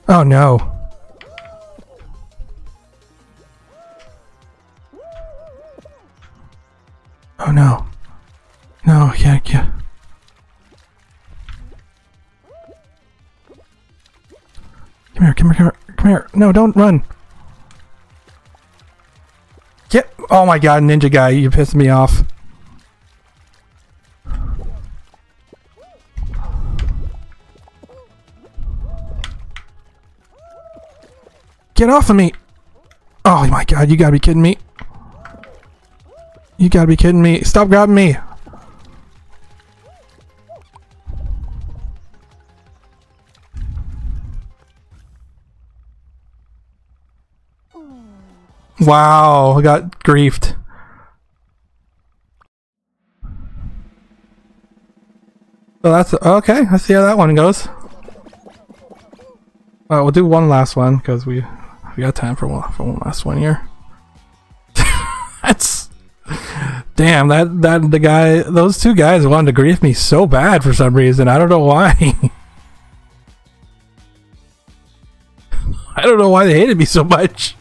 Speaker 1: Oh no. Oh no. No, yeah, yeah. Come here, come here, come here, come here. No, don't run. Get. Oh my god, ninja guy, you pissed me off. Get off of me! Oh my god, you gotta be kidding me. You gotta be kidding me. Stop grabbing me. Wow, I got griefed. So that's okay. Let's see how that one goes. Uh, we'll do one last one because we we got time for one for one last one here. <laughs> that's damn that that the guy those two guys wanted to grief me so bad for some reason. I don't know why. <laughs> I don't know why they hated me so much.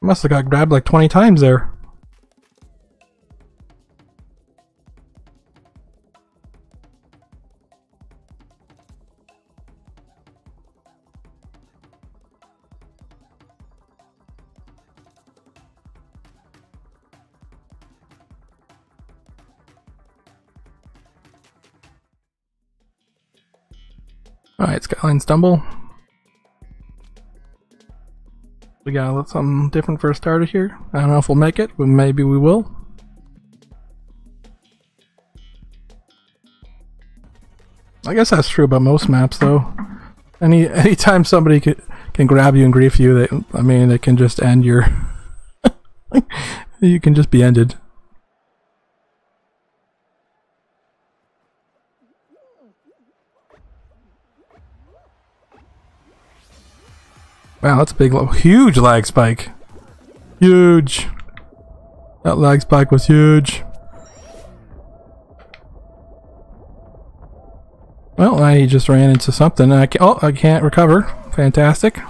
Speaker 1: Must have got grabbed like 20 times there. Alright, Skyline Stumble. We got something different for a starter here. I don't know if we'll make it, but maybe we will. I guess that's true about most maps, though. Any <laughs> anytime somebody can, can grab you and grief you, they, I mean, they can just end your. <laughs> you can just be ended. Wow, that's a big, huge lag spike. Huge. That lag spike was huge. Well, I just ran into something. I can't, oh, I can't recover. Fantastic.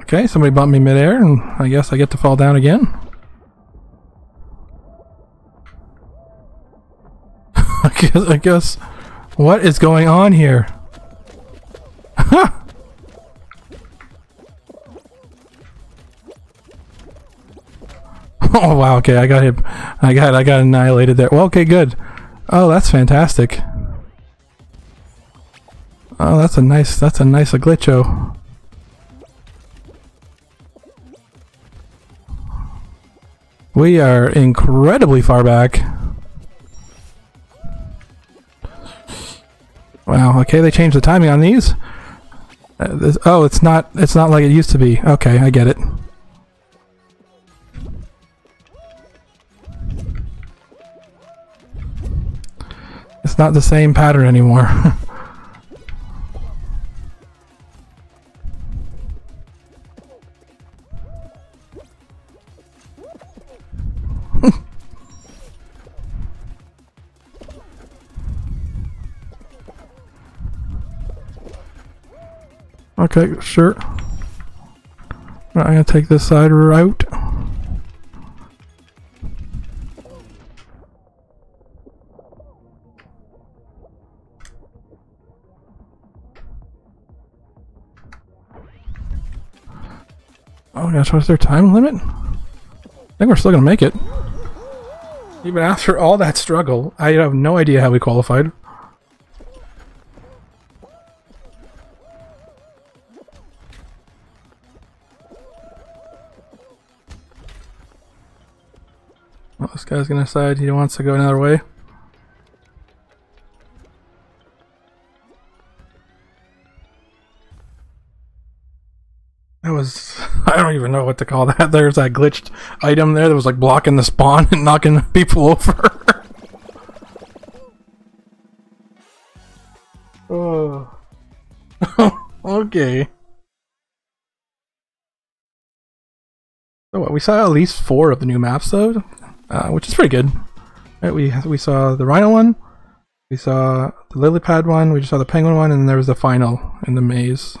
Speaker 1: Okay, somebody bumped me midair, and I guess I get to fall down again. <laughs> I guess, I guess, what is going on here? <laughs> oh wow, okay, I got him. I got I got annihilated there. Well, okay, good. Oh, that's fantastic. Oh, that's a nice that's a nice glitcho. We are incredibly far back. Wow, okay, they changed the timing on these. Uh, this, oh, it's not it's not like it used to be. Okay, I get it. It's not the same pattern anymore. <laughs> okay, sure. I'm gonna take this side route. Oh gosh, what's their time limit? I think we're still gonna make it. Even after all that struggle, I have no idea how we qualified. This guy's gonna decide he wants to go another way. That was <laughs> I don't even know what to call that. <laughs> There's that glitched item there that was like blocking the spawn and knocking <laughs> people over. oh. okay. So what, we saw at least four of the new maps though, uh, which is pretty good. Right, we we saw the Rhino one, we saw the Lily Pad one, we just saw the Penguin one, and then there was the final in the maze.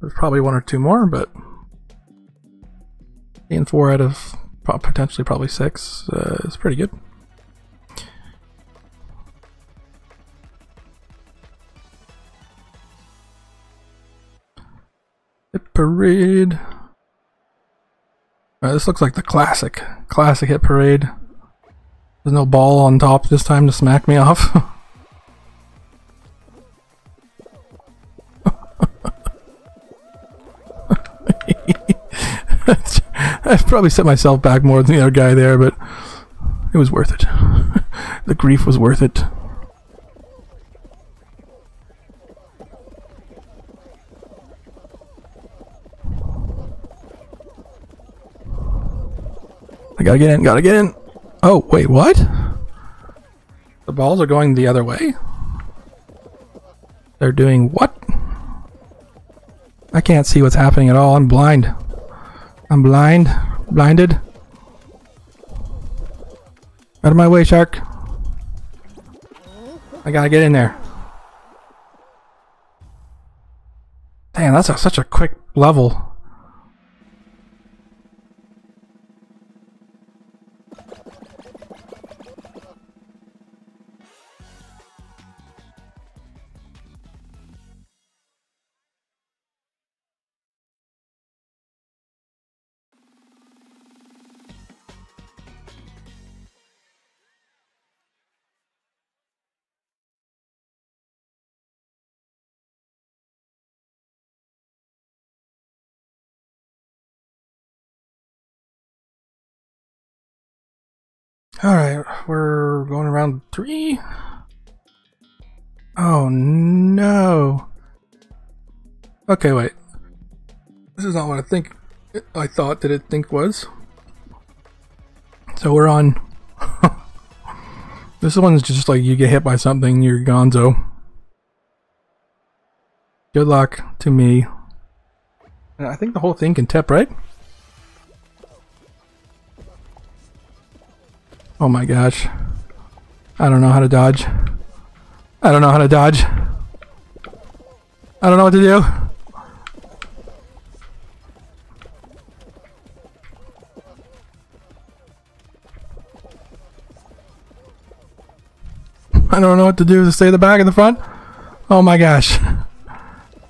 Speaker 1: There's probably one or two more, but being four out of potentially probably six uh, is pretty good. Hit parade. Right, this looks like the classic, classic hit parade. There's no ball on top this time to smack me off. <laughs> I probably set myself back more than the other guy there, but it was worth it. <laughs> the grief was worth it. I gotta get in, gotta get in. Oh, wait, what? The balls are going the other way? They're doing what? I can't see what's happening at all. I'm blind. I'm blind. Blinded. Out of my way, shark. I gotta get in there. Damn, that's a, such a quick level. Three. Oh no. Okay, wait. This is not what I think I thought that it think was. So we're on <laughs> this one's just like you get hit by something, you're gonzo. Good luck to me. I think the whole thing can tip, right? Oh my gosh. I don't know how to dodge. I don't know how to dodge. I don't know what to do. I don't know what to do to stay the back and the front. Oh my gosh.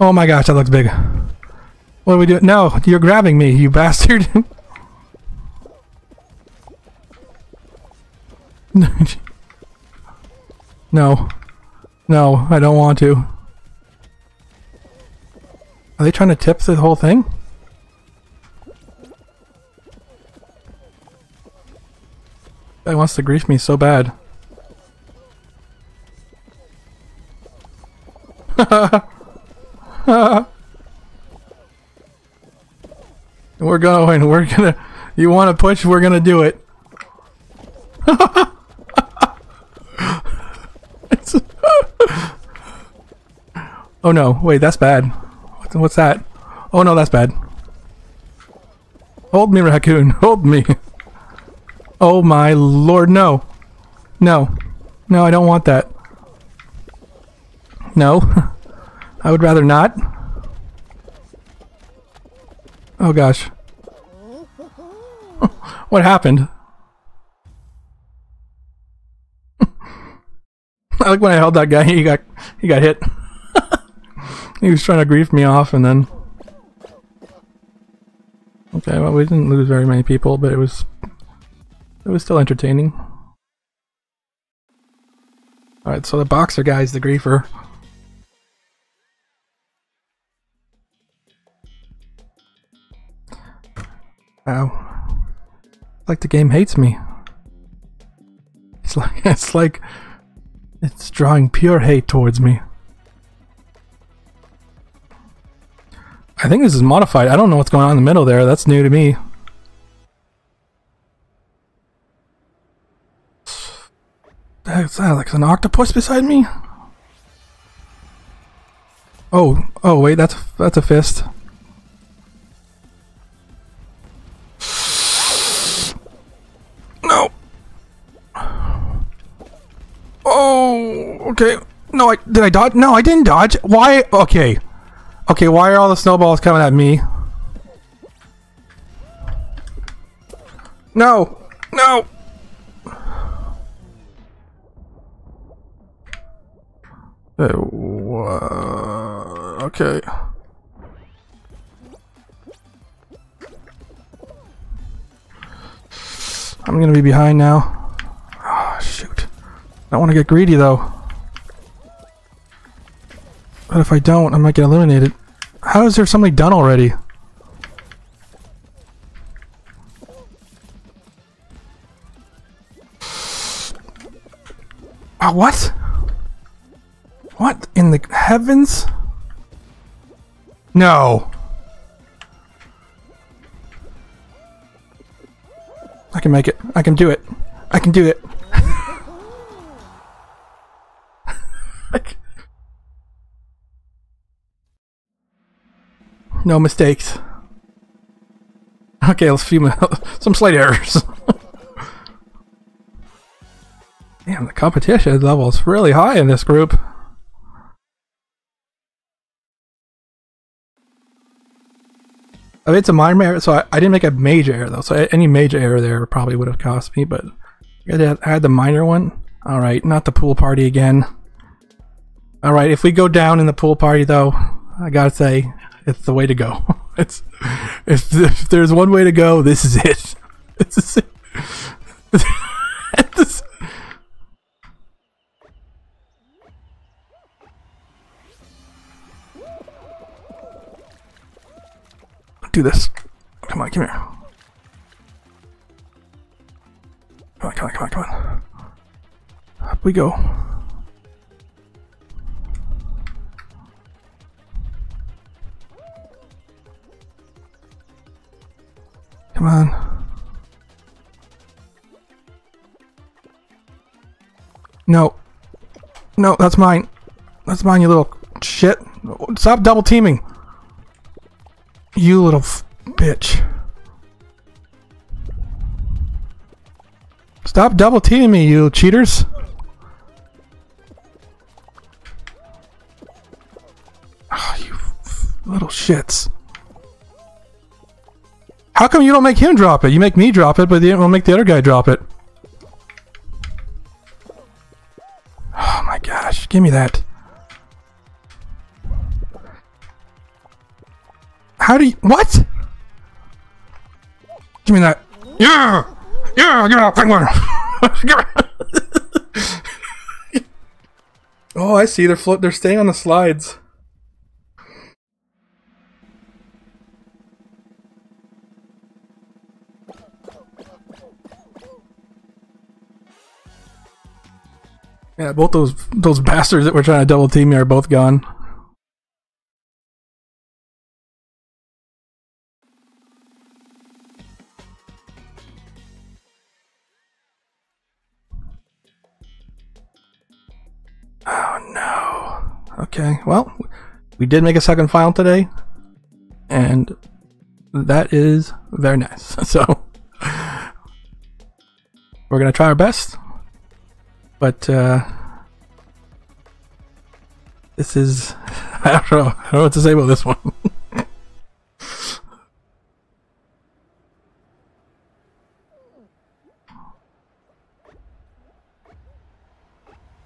Speaker 1: Oh my gosh, that looks big. What do we do? No, you're grabbing me, you <laughs> bastard. No. No, I don't want to. Are they trying to tip the whole thing? Guy wants to grief me so bad. <laughs> we're going. We're gonna. You want to push? We're gonna do it. Oh no! Wait, that's bad. What's that? Oh no, that's bad. Hold me, raccoon. <laughs> Hold me. Oh my lord, no. No. No, I don't want that. No. <laughs> I would rather not. Oh gosh. <laughs> what happened? I like when I held that guy, he got he got hit. He was trying to grief me off and then Okay, well we didn't lose very many people, but it was it was still entertaining. Alright, so the boxer guy's the griefer. Ow. Like the game hates me. It's like <laughs> it's like it's drawing pure hate towards me. I think this is modified. I don't know what's going on in the middle there. That's new to me. Is that like an octopus beside me? Oh, oh wait, that's that's a fist. No. Oh, okay. No, I did I dodge? No, I didn't dodge. Why? Okay. Okay, why are all the snowballs coming at me? No! No! Okay. I'm gonna be behind now. Oh, shoot. I don't want to get greedy though. But if I don't, I might get eliminated. How is there somebody done already? Oh, what? What in the heavens? No. I can make it. I can do it. I can do it. No mistakes. Okay, let's few <laughs> some slight errors. <laughs> Damn, the competition level is really high in this group. I it's a minor error, so I, I, didn't make a major error though. So any major error there probably would have cost me, but I had the minor one. All right, not the pool party again. All right, if we go down in the pool party though, I gotta say it's the way to go. <laughs> it's if, if there's one way to go, this is it. <laughs> This is it. <laughs> do this. Come on, come here. Come on, come on, come on, come on. Up we go. Come on. No. No, that's mine. That's mine, you little shit. Stop double teaming. You little bitch. Stop double teaming me, you cheaters. Oh, you little shits. How come you don't make him drop it? You make me drop it, but you don't make the other guy drop it. Oh my gosh, give me that. How do you- what? Give me that. Yeah! Yeah, give me that penguin! <laughs> Give <laughs> oh, I see, they're float- they're staying on the slides. Yeah, both those those bastards that were trying to double team me are both gone. Oh no. Okay, well, we did make a second file today, and that is very nice. <laughs> So we're gonna try our best. But uh, this is <laughs> I don't know. I don't know what to say about this one. <laughs>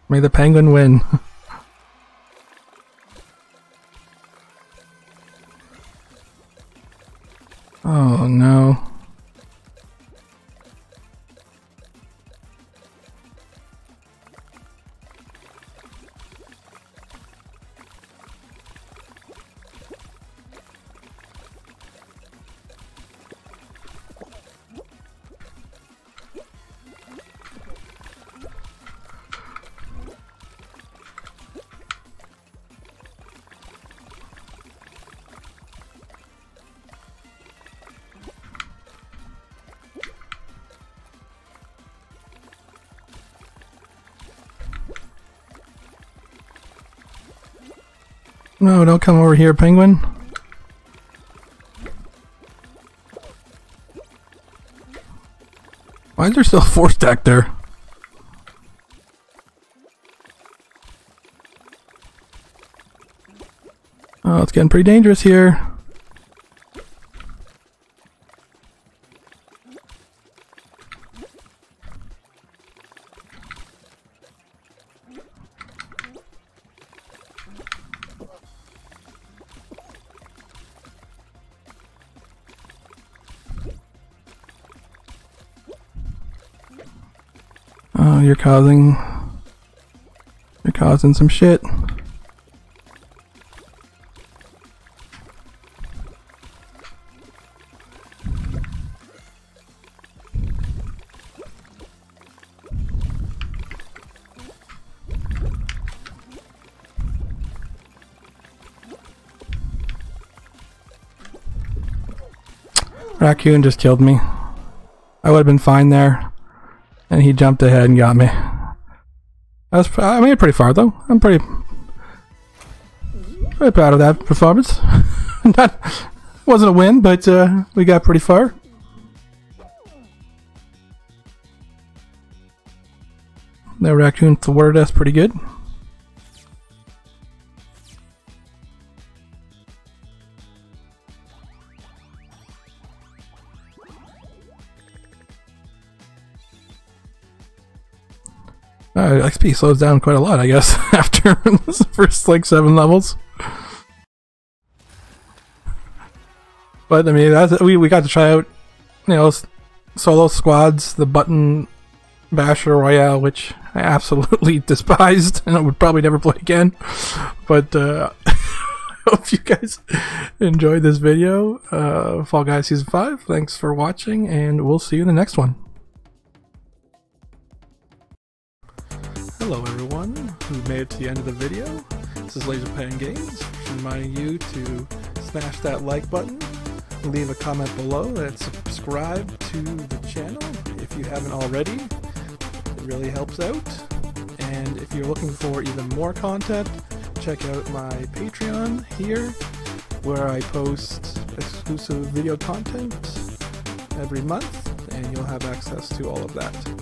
Speaker 1: May the penguin win. <laughs> oh no. No, don't come over here, penguin. Why is there still a four stack there? Oh, it's getting pretty dangerous here. You're causing... You're causing some shit. Raccoon just killed me. I would have been fine there. And he jumped ahead and got me. I made it pretty far though. I'm pretty pretty proud of that performance. <laughs> Not wasn't a win, but uh, we got pretty far. That raccoon thwarted us pretty good. XP slows down quite a lot, I guess, <laughs> after <laughs> the first like seven levels. But I mean, that's, we we got to try out, you know, solo squads, the button basher royale, which I absolutely <laughs> despised and I would probably never play again. But uh, hope you guys enjoyed this video. Uh, Fall Guys season five. Thanks for watching, and we'll see you in the next one. Hello everyone who made it to the end of the video. This is Laser Penguin Games, reminding you to smash that like button, leave a comment below, and subscribe to the channel if you haven't already. It really helps out. And if you're looking for even more content, check out my Patreon here, where I post exclusive video content every month, and you'll have access to all of that.